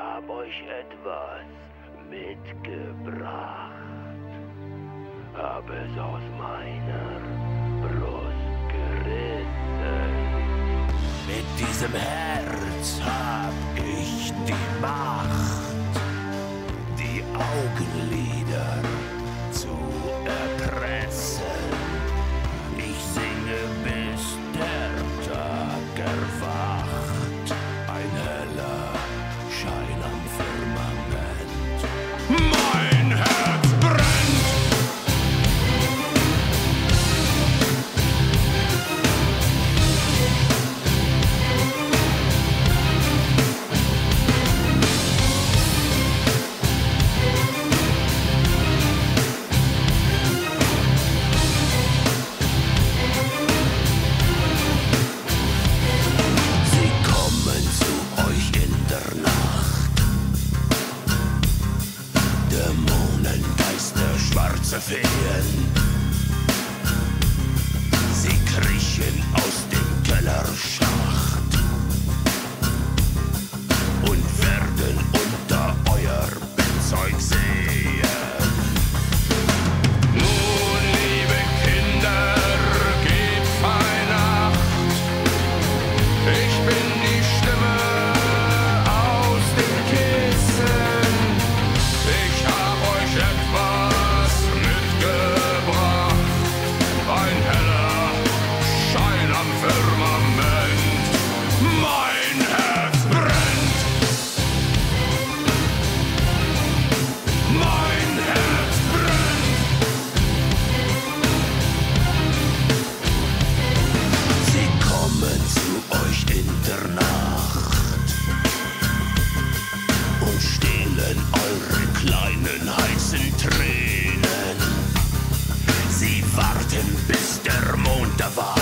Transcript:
hab euch etwas mitgebracht. Hab es aus meiner Brust gerissen. Mit diesem Herz hab ich die Macht, die Augenlider European. und stehlen eure kleinen heißen Tränen. Sie warten, bis der Mond da war.